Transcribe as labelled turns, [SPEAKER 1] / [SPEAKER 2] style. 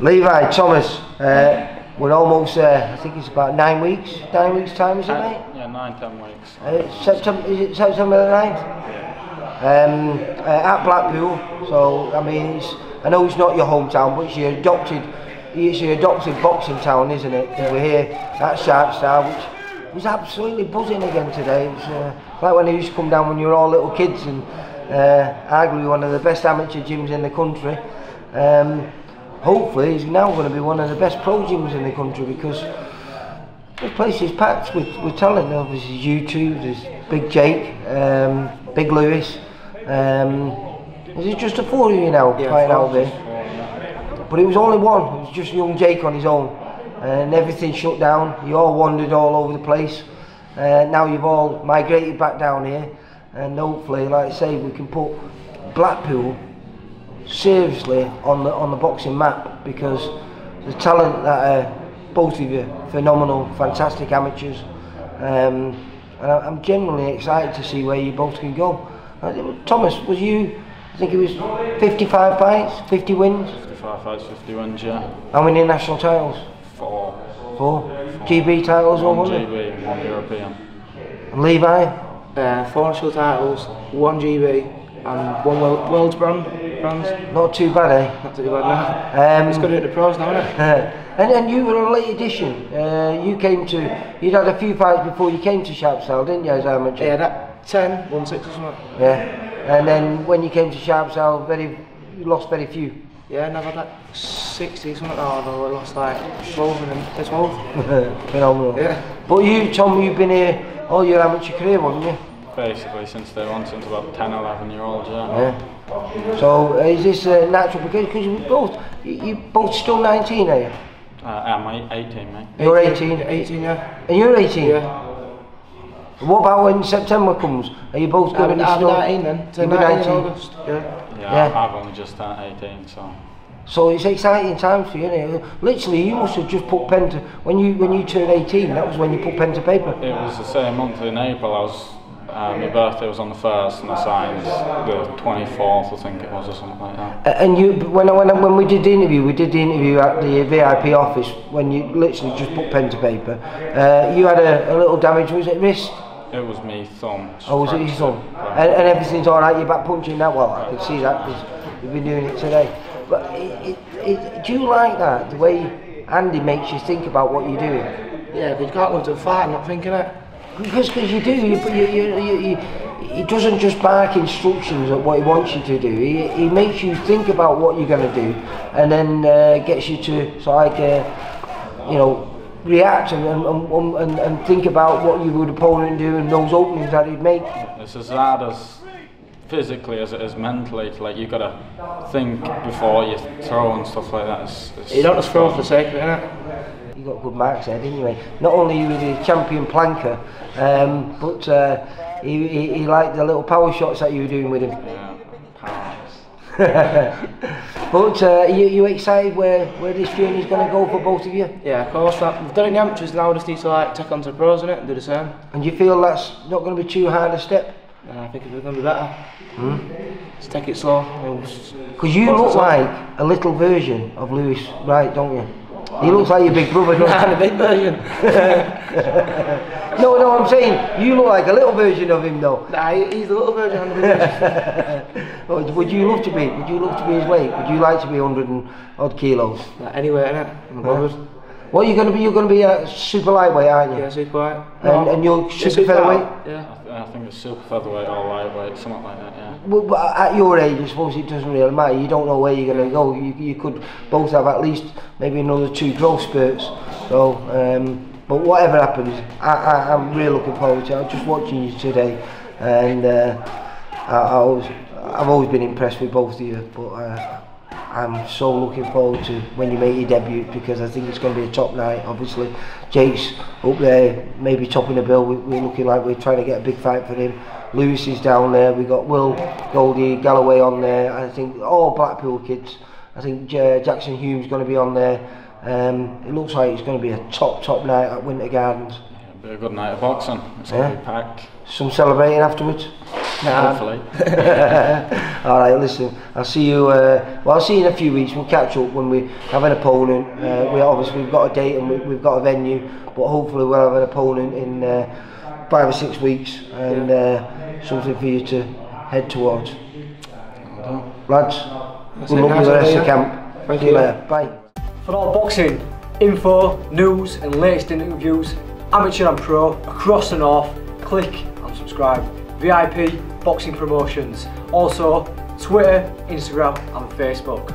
[SPEAKER 1] Levi, Thomas, uh, we're almost, uh, I think it's about nine weeks, nine weeks time, is it mate?
[SPEAKER 2] Yeah, nine, ten weeks.
[SPEAKER 1] Uh, September, is it September the 9th? Um, uh, at Blackpool, so I mean, it's, I know it's not your hometown, but it's your adopted, it's your adopted boxing town, isn't it? 'Cause We're here at Sharp Star, which was absolutely buzzing again today. It was uh, like when I used to come down when you were all little kids, and uh, arguably one of the best amateur gyms in the country. Um, hopefully, it's now going to be one of the best pro gyms in the country because the place is packed with, with talent. Obviously, you two, there's Big Jake, um, Big Lewis. Um, is it just a four of you now playing out there? But it was only one. It was just young Jake on his own, and everything shut down. You all wandered all over the place. Uh, now you've all migrated back down here, and hopefully, like I say, we can put Blackpool seriously on the on the boxing map because the talent that are both of you phenomenal, fantastic amateurs. Um, and I- I'm genuinely excited to see where you both can go. Uh, Thomas, was you? I think it was 55 fights, 50 wins.
[SPEAKER 2] 55 fights, 50 wins, yeah.
[SPEAKER 1] How many national titles?
[SPEAKER 2] Four.
[SPEAKER 1] Four. GB titles, or
[SPEAKER 2] One
[SPEAKER 1] was it?
[SPEAKER 2] GB, one European.
[SPEAKER 1] And Levi?
[SPEAKER 3] Uh, four national titles, one GB, and one world, world's brand, brands.
[SPEAKER 1] Not too bad, eh?
[SPEAKER 3] Not too bad now.
[SPEAKER 1] Um,
[SPEAKER 3] It's good at the pros now, isn't it?
[SPEAKER 1] Uh, and and you were a late addition. Uh, you came to, you'd had a few fights before you came to Sharpsell, didn't you, as amateur?
[SPEAKER 3] Yeah, that 10, 1 6 or something.
[SPEAKER 1] Yeah. And then when you came to Sharpsell, very, you lost very few.
[SPEAKER 3] Yeah, and I've had like 60 something. Oh, no, I lost like 12 in them. It's 12.
[SPEAKER 1] Phenomenal.
[SPEAKER 3] Yeah.
[SPEAKER 1] But you, Tom, you've been here all your amateur career, haven't you?
[SPEAKER 2] Basically, since day one, since about 10, 11 year old, yeah.
[SPEAKER 1] Yeah. So uh, is this uh, natural? Because cause you both, you, you both still 19, are you?
[SPEAKER 2] Uh, I'm 18, mate.
[SPEAKER 1] You're 18.
[SPEAKER 3] 18, yeah.
[SPEAKER 1] And you're 18?
[SPEAKER 3] Yeah.
[SPEAKER 1] What about when September comes? Are you both going to be
[SPEAKER 3] I'm 19 then. Turn
[SPEAKER 1] be
[SPEAKER 3] 19 in August. Yeah.
[SPEAKER 2] Yeah,
[SPEAKER 1] Yeah.
[SPEAKER 2] I've only just turned 18, so.
[SPEAKER 1] So it's exciting times for you, isn't it? Literally, you must have just put pen to when you when you turned 18. That was when you put pen to paper.
[SPEAKER 2] It was the same month in April. I was, uh, my birthday was on the 1st, and I signed the 24th, I think it was, or something like that.
[SPEAKER 1] A- And you, when I, when I, when we did the interview, we did the interview at the VIP office when you literally just put pen to paper. Uh, you had a, a little damage. Was it wrist?
[SPEAKER 2] It was me thumb.
[SPEAKER 1] Or was it your
[SPEAKER 2] fractured.
[SPEAKER 1] thumb? And, and everything's all right. You're back punching that well. I can see that because you've been doing it today. But it, it, it, do you like that? The way Andy makes you think about what you're doing.
[SPEAKER 3] Yeah, but you can't go to a fight not thinking it.
[SPEAKER 1] Because cause you do, you, you, you, you, you, he doesn't just bark instructions at what he wants you to do. He, he makes you think about what you're going to do, and then uh, gets you to sort of like, uh, you know, react and, and, and, and, and think about what you would opponent do and those openings that he'd make.
[SPEAKER 2] It's as hard as physically as it is mentally. Like you've gotta think before you throw and stuff like that. It's, it's
[SPEAKER 3] You don't just throw for the sake of it, innit?
[SPEAKER 1] You got good marks there, didn't you? Not only you were the champion planker, um, but uh, he, he, he liked the little power shots that you were doing with him.
[SPEAKER 2] Yeah.
[SPEAKER 1] But uh, you, you excited where, where this journey's going to go for both of you?
[SPEAKER 3] Yeah, of course. That, we've done it in the amateurs now, we just need to like take on to the pros in it and do the same.
[SPEAKER 1] And you feel that's not going to be too hard a step?
[SPEAKER 3] And I think it's going to be better. Just take it slow.
[SPEAKER 1] Because you look like a little version of Lewis Wright, don't you? He looks like your big brother,
[SPEAKER 3] a big version.
[SPEAKER 1] No, no, I'm saying you look like a little version of him, though.
[SPEAKER 3] nah, he's a little version and the big version.
[SPEAKER 1] Would you love to be? Would you love to be his weight? Would you like to be 100 and odd kilos?
[SPEAKER 3] Like, anyway, innit? I'm bothered.
[SPEAKER 1] You're going to be you're going to be a super lightweight, aren't you?
[SPEAKER 3] Yeah, super white.
[SPEAKER 1] And, and you're super featherweight.
[SPEAKER 3] Yeah.
[SPEAKER 2] I think it's super featherweight or lightweight, something like that. Yeah.
[SPEAKER 1] Well, at your age, I suppose it doesn't really matter. You don't know where you're going to go. You, you could both have at least maybe another two growth spurts. So, um, but whatever happens, I, I, I'm really looking forward to it. I'm just watching you today, and uh, I, I always, I've always been impressed with both of you. But uh, I'm so looking forward to when you make your debut because I think it's going to be a top night. Obviously, Jake's up there, maybe topping the bill. We, we're looking like we're trying to get a big fight for him. Lewis is down there. We got Will Goldie Galloway on there. I think all Blackpool kids. I think uh, Jackson Hume's going to be on there. Um, it looks like it's going to be a top top night at Winter Gardens.
[SPEAKER 2] It'll be a good night of boxing. It's
[SPEAKER 1] Yeah.
[SPEAKER 2] gonna be packed.
[SPEAKER 1] Some celebrating afterwards. Nah.
[SPEAKER 2] Hopefully.
[SPEAKER 1] All right, listen. I'll see you. Uh, well, I'll see you in a few weeks. We'll catch up when we have an opponent. Uh, we obviously we've got a date and we, we've got a venue, but hopefully we'll have an opponent in uh, five or six weeks and uh, something for you to head towards. Lads, good
[SPEAKER 3] it.
[SPEAKER 1] luck with
[SPEAKER 3] Nice
[SPEAKER 1] the rest of the camp.
[SPEAKER 3] Thank
[SPEAKER 1] See you
[SPEAKER 3] you.
[SPEAKER 1] later. Bye.
[SPEAKER 4] For all boxing info, news, and latest interviews, amateur and pro across the north, click and subscribe. VIP Boxing Promotions. Also, Twitter, Instagram, and Facebook.